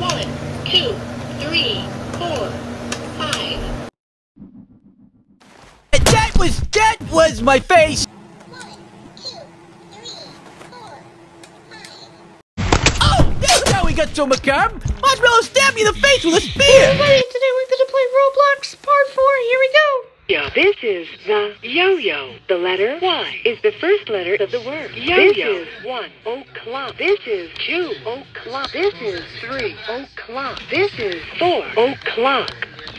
One, two, three, four, five. That was that was my face. Oh, now, now we got so macabre. Marshmallow stabbed me in the face with a spear. Everybody, today we're gonna play Roblox Part 4. Here we go. Yo, this is the yo-yo. The letter Y is the first letter of the word. Yo-yo. This is one o'clock. This is two o'clock. This is three o'clock. This is four o'clock.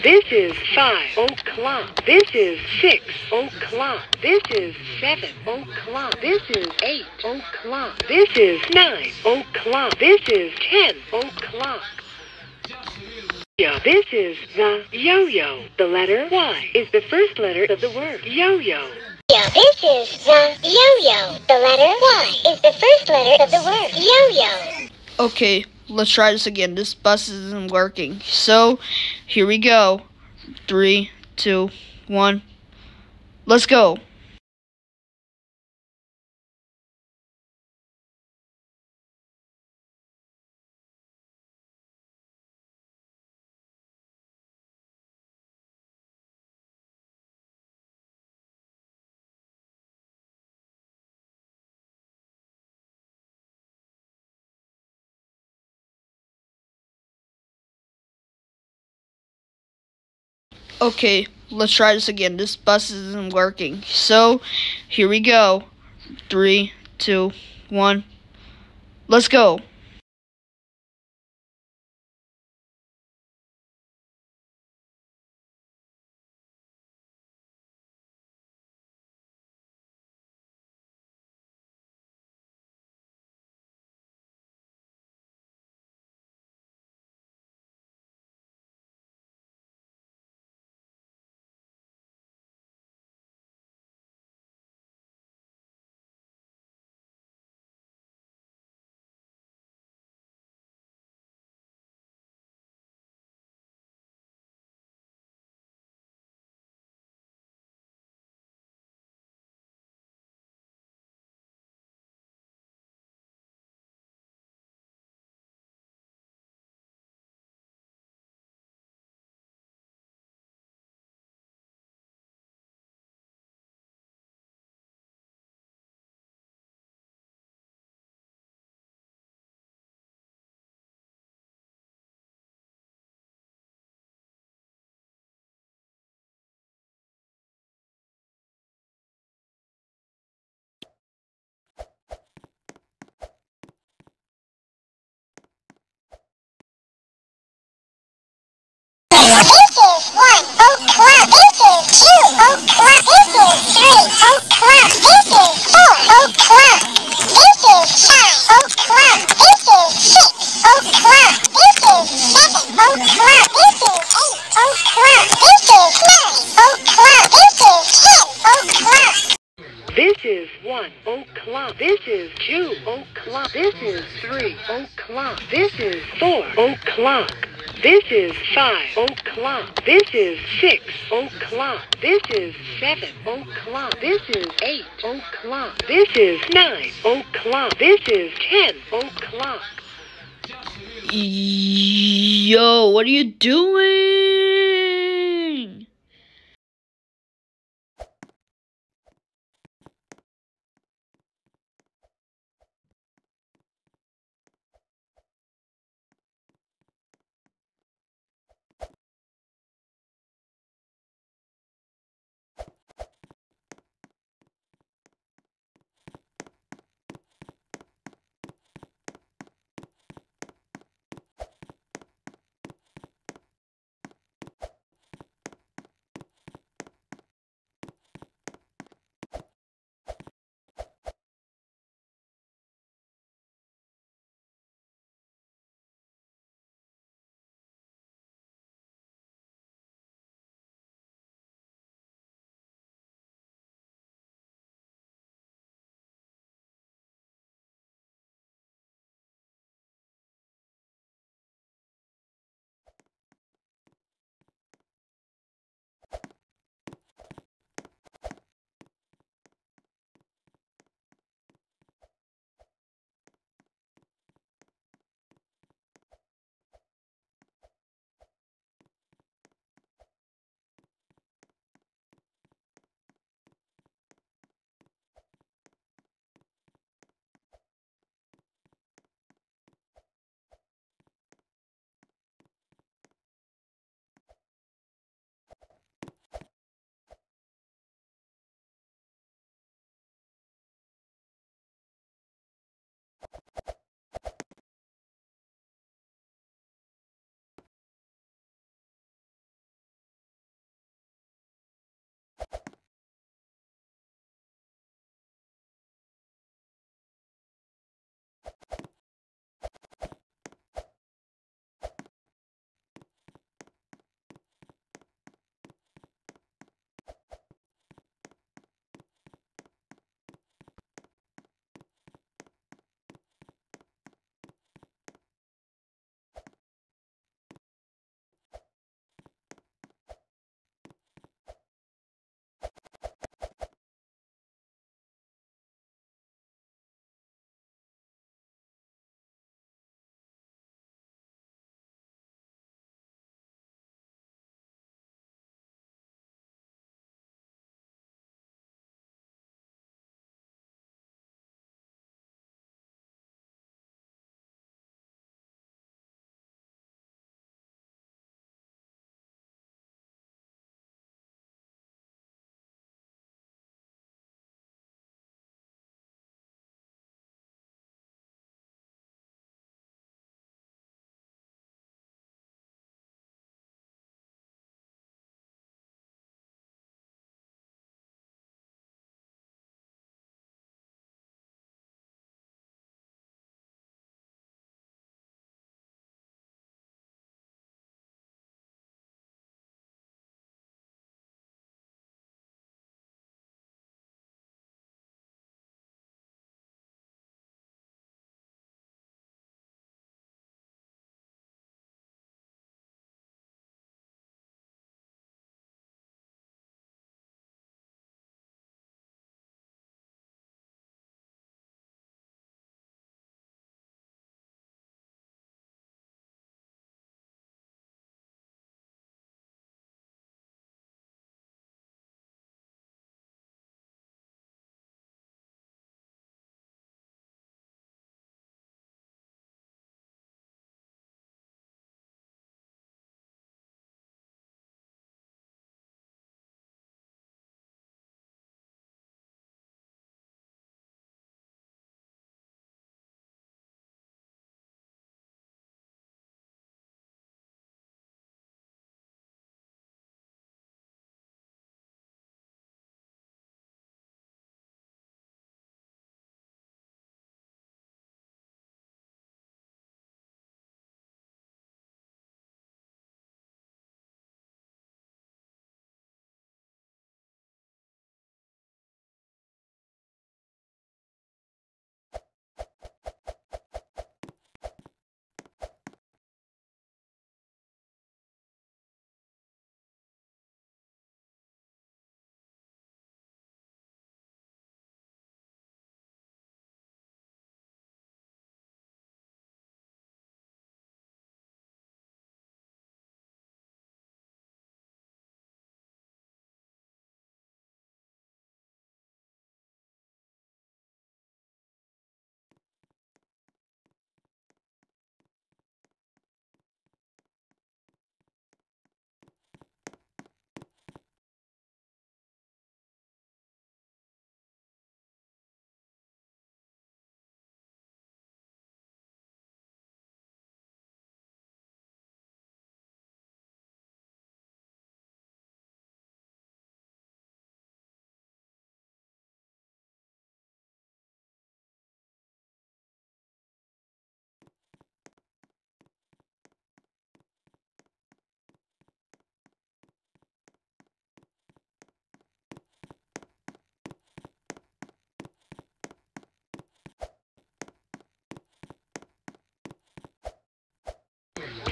This is five o'clock. This is six o'clock. This is seven o'clock. This is eight o'clock. This is nine o'clock. This is ten o'clock. Yo, this is the yo-yo. The letter Y is the first letter of the word yo-yo. Yo, this is the yo-yo. The letter Y is the first letter of the word yo-yo. Okay, let's try this again. This bus isn't working. So, here we go. Three, two, one. Let's go. Okay, let's try this again. This bus isn't working. So, here we go. Three, two, one. Let's go. One o'clock. This is two o'clock. This is three o'clock. This is four o'clock. This is five o'clock. This is six o'clock. This is seven o'clock. This is eight o'clock. This is nine o'clock. This is ten o'clock. Yo, what are you doing?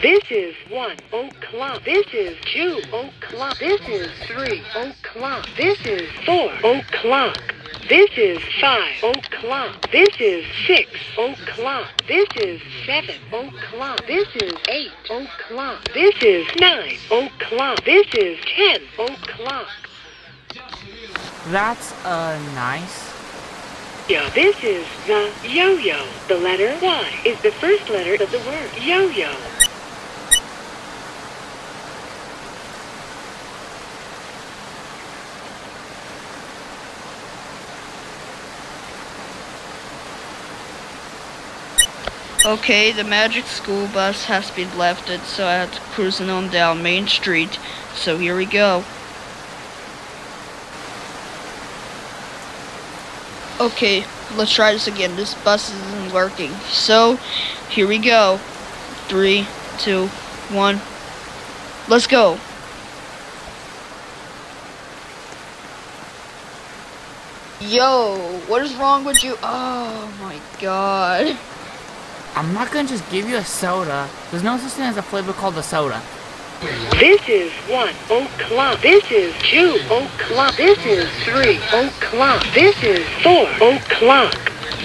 This is one o'clock. This is two o'clock. This is three o'clock. This is four o'clock. This is five o'clock. This is six o'clock. This is seven o'clock. This is eight o'clock. This is nine o'clock. This is ten o'clock. That's uh nice. Yo, this is the yo-yo. The letter Y is the first letter of the word yo-yo. Okay, the magic school bus has been lifted, so I have to cruising on down Main Street. So here we go. Okay, let's try this again. This bus isn't working. So here we go. Three, two, one. Let's go. Yo, what is wrong with you? Oh my god. I'm not gonna just give you a soda. There's no such thing as a flavor called a soda. This is one o'clock. This is two o'clock. This is three o'clock. This is four o'clock.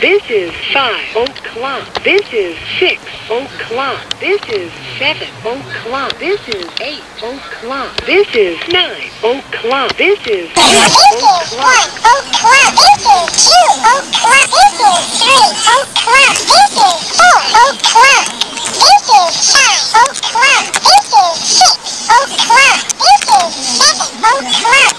This is five o'clock. This is six o'clock. This is seven o'clock. This is eight o'clock. This is nine o'clock. This is ten This is o'clock. one o'clock. This is two o'clock. This is three o'clock o'clock. This is six o'clock. This is seven o'clock.